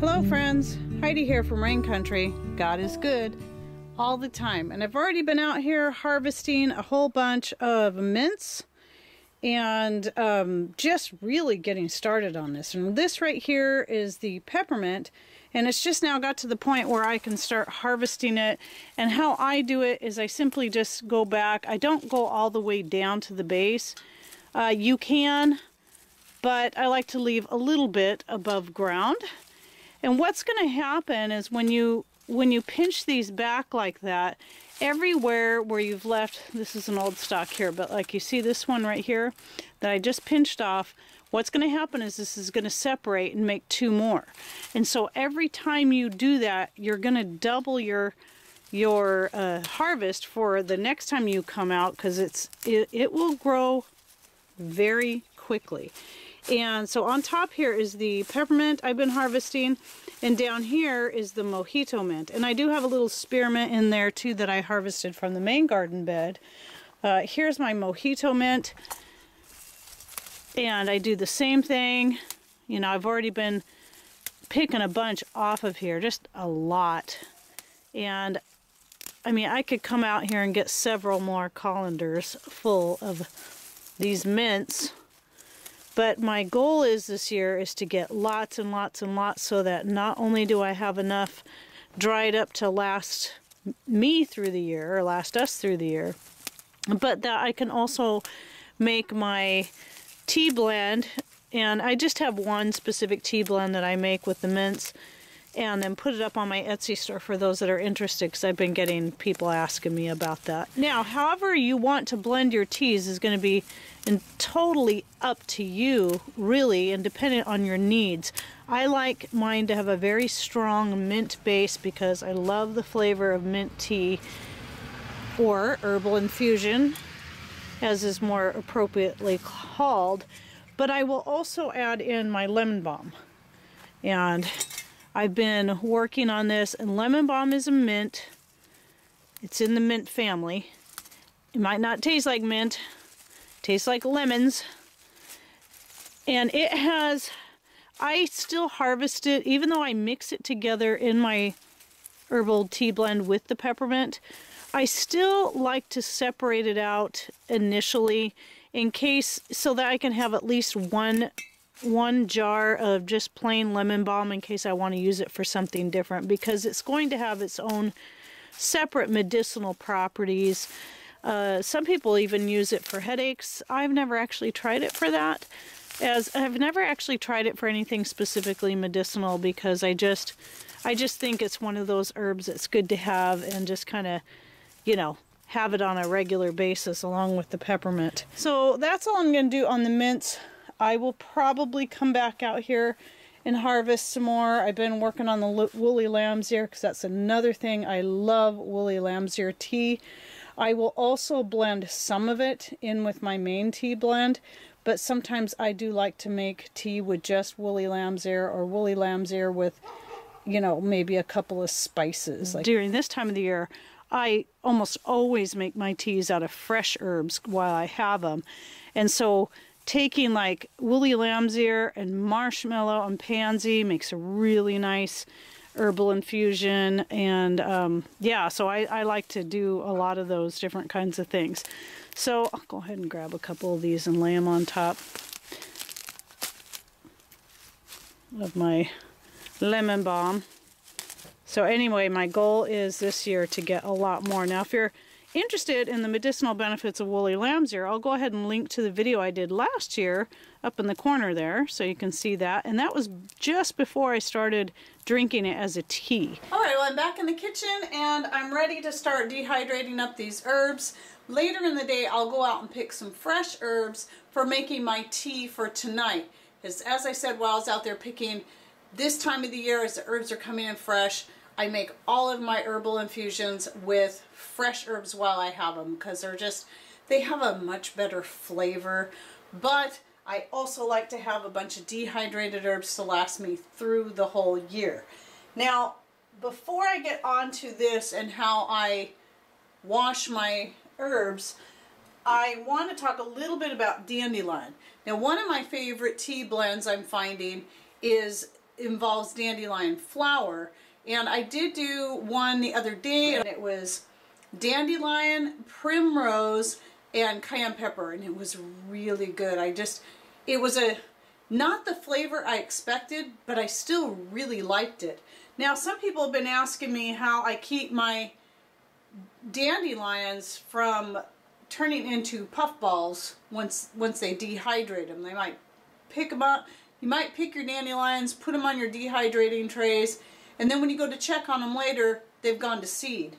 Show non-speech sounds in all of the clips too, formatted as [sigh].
Hello, friends. Heidi here from Rain Country. God is good all the time. And I've already been out here harvesting a whole bunch of mints and um, just really getting started on this. And this right here is the peppermint. And it's just now got to the point where I can start harvesting it. And how I do it is I simply just go back. I don't go all the way down to the base. Uh, you can, but I like to leave a little bit above ground. And what's going to happen is when you when you pinch these back like that, everywhere where you've left, this is an old stock here, but like you see this one right here that I just pinched off, what's going to happen is this is going to separate and make two more. And so every time you do that, you're going to double your your uh, harvest for the next time you come out because it's it, it will grow very quickly. And so on top here is the peppermint I've been harvesting. And down here is the mojito mint. And I do have a little spearmint in there too that I harvested from the main garden bed. Uh, here's my mojito mint. And I do the same thing. You know, I've already been picking a bunch off of here, just a lot. And I mean, I could come out here and get several more colanders full of these mints but my goal is this year is to get lots and lots and lots so that not only do I have enough dried up to last me through the year or last us through the year, but that I can also make my tea blend. And I just have one specific tea blend that I make with the mints and then put it up on my Etsy store for those that are interested because I've been getting people asking me about that. Now, however you want to blend your teas is going to be and totally up to you, really, and dependent on your needs. I like mine to have a very strong mint base because I love the flavor of mint tea or herbal infusion, as is more appropriately called. But I will also add in my lemon balm. And I've been working on this, and lemon balm is a mint. It's in the mint family. It might not taste like mint, Tastes like lemons. And it has, I still harvest it, even though I mix it together in my herbal tea blend with the peppermint. I still like to separate it out initially in case, so that I can have at least one one jar of just plain lemon balm in case I want to use it for something different because it's going to have its own separate medicinal properties uh, some people even use it for headaches. I've never actually tried it for that. As I've never actually tried it for anything specifically medicinal because I just I just think it's one of those herbs that's good to have and just kind of, you know, have it on a regular basis along with the peppermint. So that's all I'm going to do on the mints. I will probably come back out here and harvest some more. I've been working on the woolly lamb's ear because that's another thing. I love woolly lamb's ear tea. I will also blend some of it in with my main tea blend, but sometimes I do like to make tea with just woolly lamb's ear or woolly lamb's ear with, you know, maybe a couple of spices. Like During this time of the year, I almost always make my teas out of fresh herbs while I have them. And so taking like woolly lamb's ear and marshmallow and pansy makes a really nice herbal infusion. And um, yeah so I, I like to do a lot of those different kinds of things. So I'll go ahead and grab a couple of these and lay them on top of my lemon balm. So anyway my goal is this year to get a lot more. Now if you're interested in the medicinal benefits of woolly lamb's ear, I'll go ahead and link to the video I did last year up in the corner there so you can see that. And that was just before I started drinking it as a tea. All right, well I'm back in the kitchen and I'm ready to start dehydrating up these herbs. Later in the day I'll go out and pick some fresh herbs for making my tea for tonight. Because as I said while I was out there picking, this time of the year as the herbs are coming in fresh, I make all of my herbal infusions with fresh herbs while I have them because they're just, they have a much better flavor. But I also like to have a bunch of dehydrated herbs to last me through the whole year. Now, before I get on to this and how I wash my herbs, I want to talk a little bit about dandelion. Now, one of my favorite tea blends I'm finding is involves dandelion flower. And I did do one the other day and it was dandelion, primrose, and cayenne pepper and it was really good. I just, it was a, not the flavor I expected, but I still really liked it. Now some people have been asking me how I keep my dandelions from turning into puffballs once once they dehydrate them. They might pick them up. You might pick your dandelions, put them on your dehydrating trays, and then when you go to check on them later, they've gone to seed.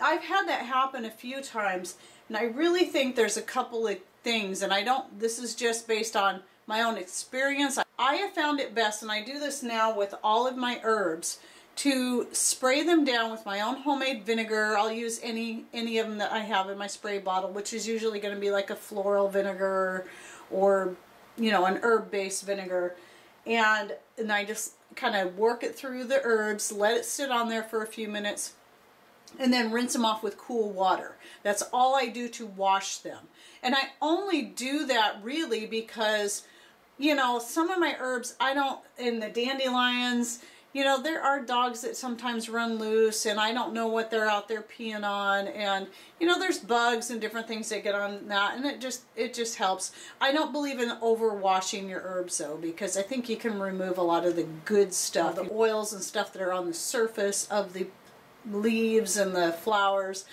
I've had that happen a few times, and I really think there's a couple of things, and I don't, this is just based on my own experience. I have found it best, and I do this now with all of my herbs, to spray them down with my own homemade vinegar. I'll use any any of them that I have in my spray bottle, which is usually going to be like a floral vinegar or, you know, an herb-based vinegar. And, and I just kind of work it through the herbs, let it sit on there for a few minutes, and then rinse them off with cool water. That's all I do to wash them. And I only do that really because, you know, some of my herbs, I don't, in the dandelions, you know, there are dogs that sometimes run loose and I don't know what they're out there peeing on and, you know, there's bugs and different things that get on that and it just, it just helps. I don't believe in overwashing your herbs though because I think you can remove a lot of the good stuff, the oils and stuff that are on the surface of the leaves and the flowers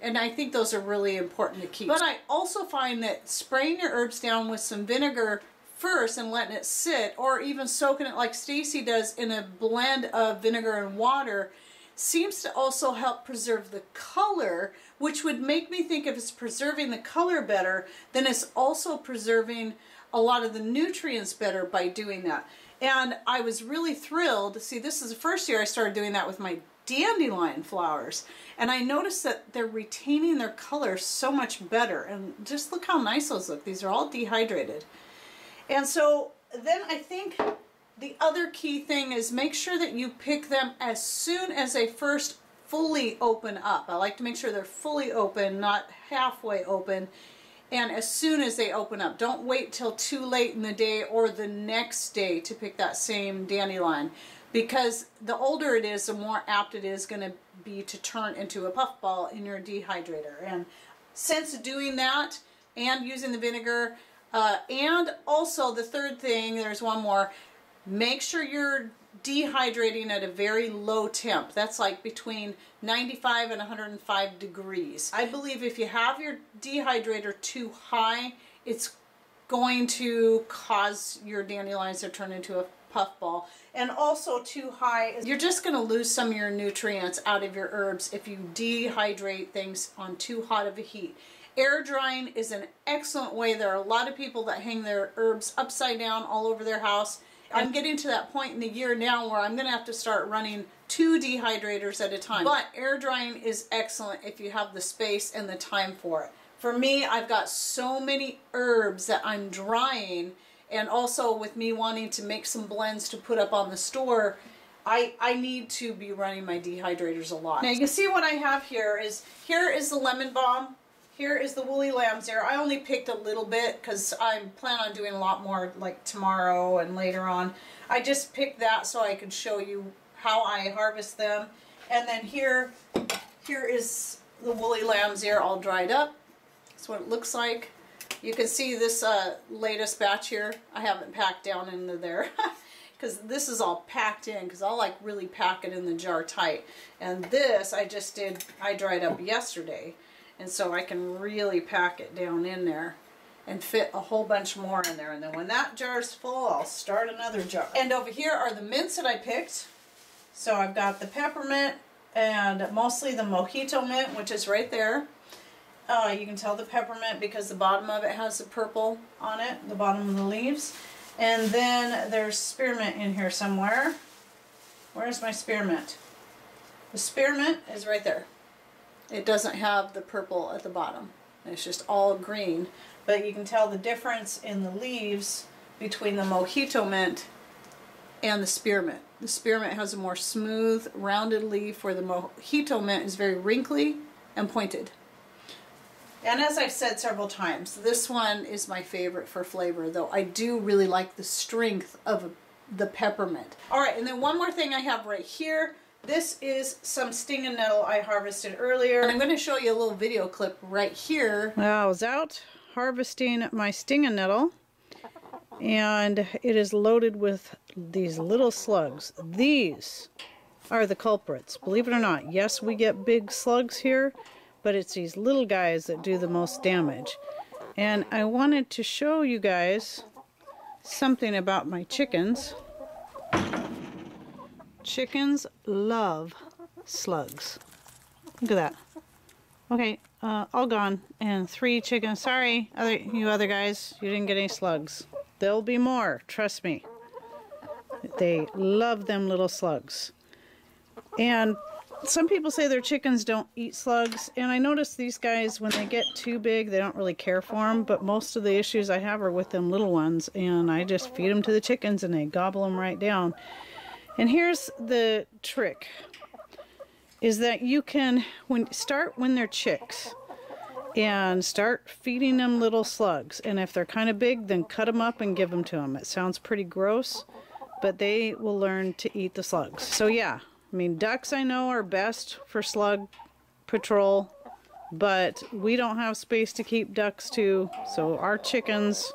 and I think those are really important to keep. But I also find that spraying your herbs down with some vinegar first and letting it sit or even soaking it like Stacy does in a blend of vinegar and water seems to also help preserve the color which would make me think if it's preserving the color better then it's also preserving a lot of the nutrients better by doing that. And I was really thrilled see this is the first year I started doing that with my dandelion flowers and I noticed that they're retaining their color so much better and just look how nice those look. These are all dehydrated and so then I think the other key thing is make sure that you pick them as soon as they first fully open up. I like to make sure they're fully open, not halfway open, and as soon as they open up. Don't wait till too late in the day or the next day to pick that same dandelion because the older it is, the more apt it is going to be to turn into a puffball in your dehydrator. And since doing that and using the vinegar, uh, and also the third thing, there's one more, make sure you're dehydrating at a very low temp. That's like between 95 and 105 degrees. I believe if you have your dehydrator too high, it's going to cause your dandelions to turn into a puffball. And also too high, you're just going to lose some of your nutrients out of your herbs if you dehydrate things on too hot of a heat. Air drying is an excellent way. There are a lot of people that hang their herbs upside down all over their house. I'm getting to that point in the year now where I'm going to have to start running two dehydrators at a time. But air drying is excellent if you have the space and the time for it. For me, I've got so many herbs that I'm drying and also with me wanting to make some blends to put up on the store, I, I need to be running my dehydrators a lot. Now you can see what I have here is, here is the lemon balm. Here is the woolly lamb's ear. I only picked a little bit because I plan on doing a lot more like tomorrow and later on. I just picked that so I could show you how I harvest them. And then here, here is the woolly lamb's ear all dried up. That's what it looks like. You can see this uh, latest batch here. I haven't packed down into there. [laughs] because this is all packed in because I'll like really pack it in the jar tight. And this I just did, I dried up yesterday. And so I can really pack it down in there and fit a whole bunch more in there. And then when that jar is full, I'll start another jar. And over here are the mints that I picked. So I've got the peppermint and mostly the mojito mint, which is right there. Uh, you can tell the peppermint because the bottom of it has the purple on it, the bottom of the leaves. And then there's spearmint in here somewhere. Where's my spearmint? The spearmint is right there. It doesn't have the purple at the bottom. It's just all green. But you can tell the difference in the leaves between the mojito mint and the spearmint. The spearmint has a more smooth, rounded leaf where the mojito mint is very wrinkly and pointed. And as I've said several times, this one is my favorite for flavor, though I do really like the strength of the peppermint. All right, and then one more thing I have right here. This is some stinging nettle I harvested earlier. And I'm going to show you a little video clip right here. I was out harvesting my stinging nettle and it is loaded with these little slugs. These are the culprits. Believe it or not, yes, we get big slugs here, but it's these little guys that do the most damage. And I wanted to show you guys something about my chickens. Chickens love slugs. Look at that. Okay, uh, all gone. And three chickens. Sorry, other you other guys, you didn't get any slugs. There'll be more, trust me. They love them little slugs. And some people say their chickens don't eat slugs, and I notice these guys, when they get too big, they don't really care for them, but most of the issues I have are with them little ones, and I just feed them to the chickens and they gobble them right down. And here's the trick, is that you can when start when they're chicks and start feeding them little slugs. And if they're kind of big, then cut them up and give them to them. It sounds pretty gross, but they will learn to eat the slugs. So yeah, I mean, ducks I know are best for slug patrol, but we don't have space to keep ducks too. So our chickens,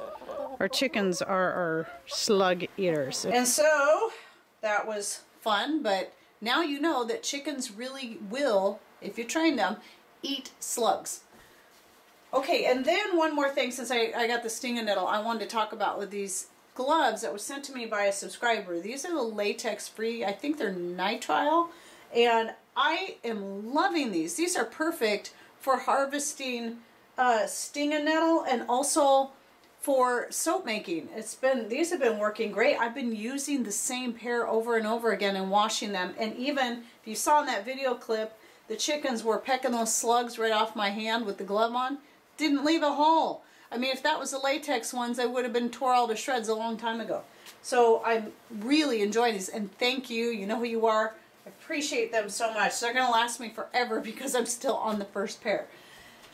our chickens are our slug eaters. And so that was fun, but now you know that chickens really will, if you train them, eat slugs. Okay, and then one more thing, since I, I got the stinging nettle, I wanted to talk about with these gloves that was sent to me by a subscriber. These are the latex free, I think they're nitrile, and I am loving these. These are perfect for harvesting uh, stinging nettle and also for soap making. It's been, these have been working great. I've been using the same pair over and over again and washing them. And even, if you saw in that video clip, the chickens were pecking those slugs right off my hand with the glove on didn't leave a hole. I mean, if that was the latex ones, they would have been tore all to shreds a long time ago. So I'm really enjoying these, and thank you. You know who you are. I appreciate them so much. They're going to last me forever [laughs] because I'm still on the first pair.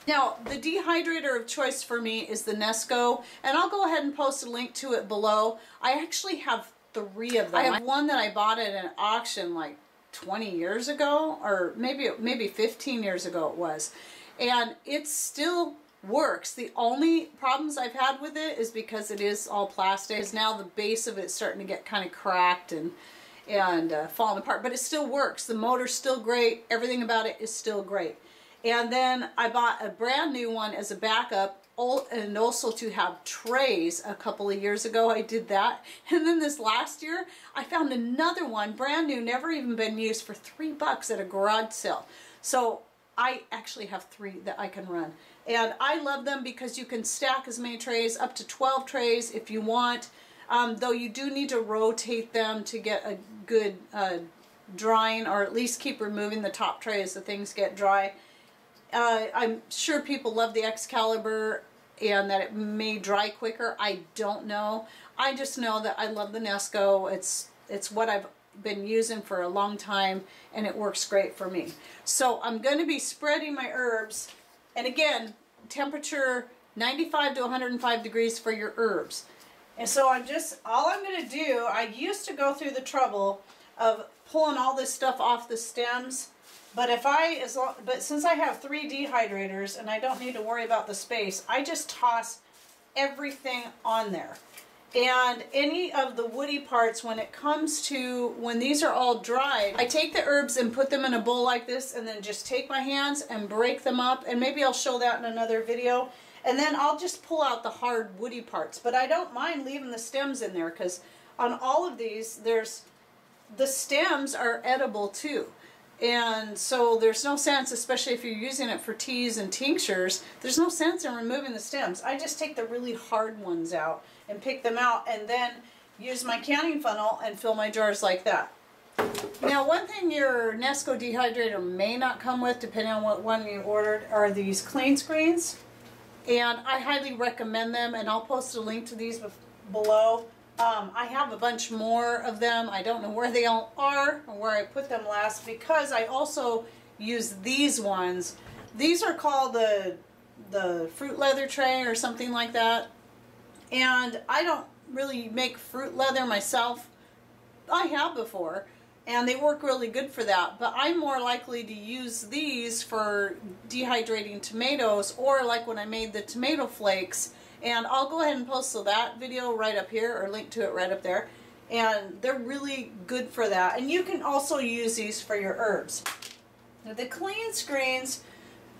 Now, the dehydrator of choice for me is the Nesco, and I'll go ahead and post a link to it below. I actually have three of them. I have one that I bought at an auction like 20 years ago, or maybe maybe 15 years ago it was. And it's still works. The only problems I've had with it is because it is all plastic. Is now the base of it starting to get kind of cracked and and uh, falling apart, but it still works. The motor's still great. Everything about it is still great. And then I bought a brand new one as a backup and also to have trays a couple of years ago. I did that. [laughs] And then this last year, I found another one, brand new, never even been used for three bucks at a garage sale. So I actually have three that I can run. And I love them because you can stack as many trays, up to 12 trays if you want. Um, though you do need to rotate them to get a good uh, drying or at least keep removing the top tray as the things get dry. Uh, I'm sure people love the Excalibur and that it may dry quicker. I don't know. I just know that I love the Nesco. It's, it's what I've been using for a long time and it works great for me. So I'm going to be spreading my herbs and again, temperature 95 to 105 degrees for your herbs. And so I'm just, all I'm going to do, I used to go through the trouble of pulling all this stuff off the stems. But if I, as long, but since I have three dehydrators and I don't need to worry about the space, I just toss everything on there. And any of the woody parts, when it comes to, when these are all dried, I take the herbs and put them in a bowl like this and then just take my hands and break them up. And maybe I'll show that in another video. And then I'll just pull out the hard woody parts. But I don't mind leaving the stems in there because on all of these, there's, the stems are edible too. And so there's no sense, especially if you're using it for teas and tinctures, there's no sense in removing the stems. I just take the really hard ones out and pick them out and then use my canning funnel and fill my jars like that. Now one thing your Nesco dehydrator may not come with, depending on what one you ordered, are these clean screens. And I highly recommend them and I'll post a link to these below. Um, I have a bunch more of them. I don't know where they all are or where I put them last because I also use these ones. These are called the, the fruit leather tray or something like that. And I don't really make fruit leather myself, I have before and they work really good for that. But I'm more likely to use these for dehydrating tomatoes or like when I made the tomato flakes. And I'll go ahead and post that video right up here or link to it right up there. And they're really good for that. And you can also use these for your herbs. Now the clean screens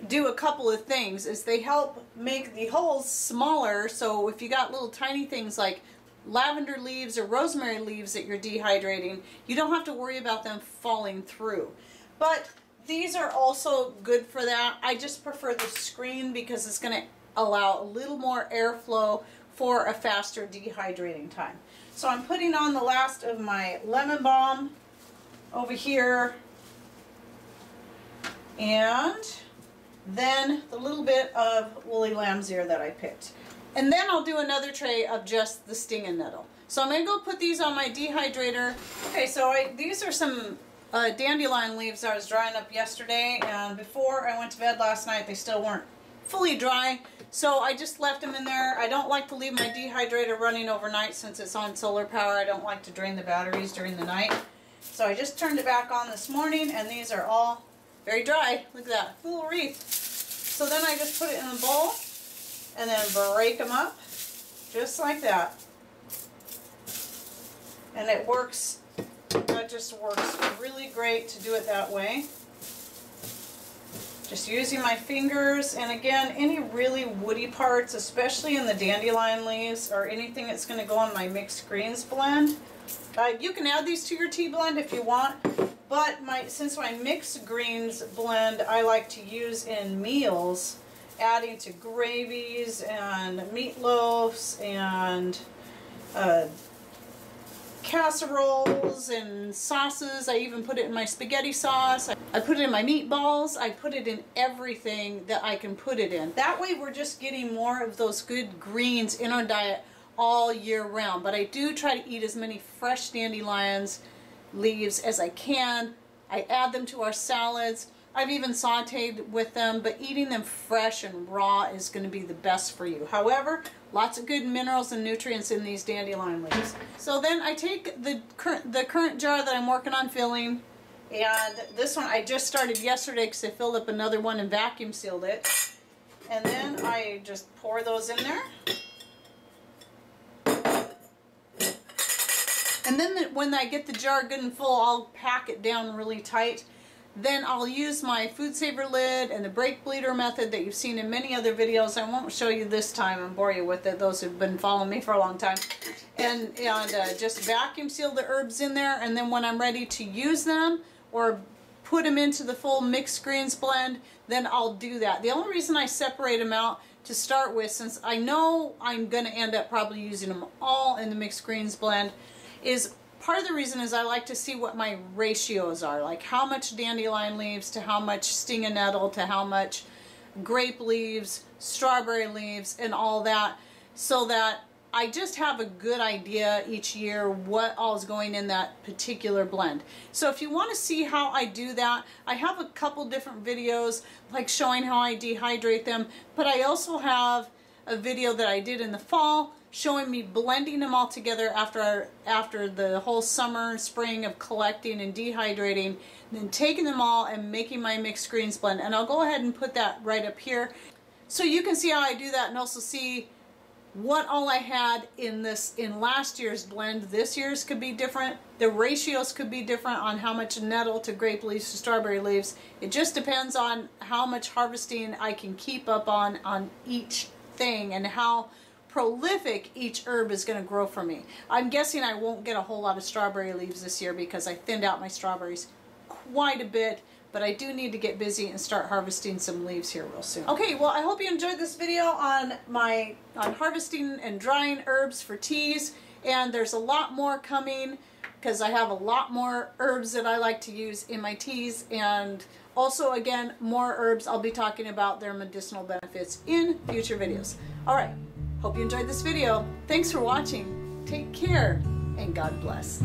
do a couple of things is they help make the holes smaller so if you got little tiny things like lavender leaves or rosemary leaves that you're dehydrating, you don't have to worry about them falling through. But these are also good for that. I just prefer the screen because it's going to allow a little more airflow for a faster dehydrating time. So I'm putting on the last of my lemon balm over here and then the little bit of woolly lamb's ear that I picked. And then I'll do another tray of just the stinging nettle. So I'm going to go put these on my dehydrator. Okay, so I, these are some uh, dandelion leaves I was drying up yesterday. And before I went to bed last night, they still weren't fully dry. So I just left them in there. I don't like to leave my dehydrator running overnight since it's on solar power. I don't like to drain the batteries during the night. So I just turned it back on this morning and these are all very dry. Look at that, little wreath. So then I just put it in a bowl and then break them up just like that. And it works, that just works really great to do it that way. Just using my fingers, and again, any really woody parts, especially in the dandelion leaves, or anything that's going to go on my mixed greens blend. Uh, you can add these to your tea blend if you want, but my since my mixed greens blend I like to use in meals, adding to gravies and meatloafs and uh, casseroles and sauces. I even put it in my spaghetti sauce. I put it in my meatballs. I put it in everything that I can put it in. That way we're just getting more of those good greens in our diet all year round. But I do try to eat as many fresh dandelions leaves as I can. I add them to our salads. I've even sauteed with them, but eating them fresh and raw is going to be the best for you. However, lots of good minerals and nutrients in these dandelion leaves. So then I take the current, the current jar that I'm working on filling, and this one I just started yesterday because I filled up another one and vacuum sealed it. And then I just pour those in there. And then the, when I get the jar good and full, I'll pack it down really tight then I'll use my food saver lid and the brake bleeder method that you've seen in many other videos. I won't show you this time and bore you with it, those who've been following me for a long time. And, and uh, just vacuum seal the herbs in there and then when I'm ready to use them or put them into the full mixed greens blend, then I'll do that. The only reason I separate them out to start with, since I know I'm going to end up probably using them all in the mixed greens blend, is part of the reason is I like to see what my ratios are, like how much dandelion leaves to how much stinging nettle to how much grape leaves, strawberry leaves, and all that, so that I just have a good idea each year what all is going in that particular blend. So if you want to see how I do that, I have a couple different videos like showing how I dehydrate them, but I also have a video that I did in the fall showing me blending them all together after after the whole summer and spring of collecting and dehydrating then taking them all and making my mixed greens blend. And I'll go ahead and put that right up here. So you can see how I do that and also see what all I had in this in last year's blend. This year's could be different. The ratios could be different on how much nettle to grape leaves to strawberry leaves. It just depends on how much harvesting I can keep up on on each thing and how prolific each herb is going to grow for me. I'm guessing I won't get a whole lot of strawberry leaves this year because I thinned out my strawberries quite a bit but I do need to get busy and start harvesting some leaves here real soon. Okay, well I hope you enjoyed this video on my on harvesting and drying herbs for teas and there's a lot more coming because I have a lot more herbs that I like to use in my teas and also again more herbs I'll be talking about their medicinal benefits in future videos. Alright, Hope you enjoyed this video. Thanks for watching. Take care and God bless.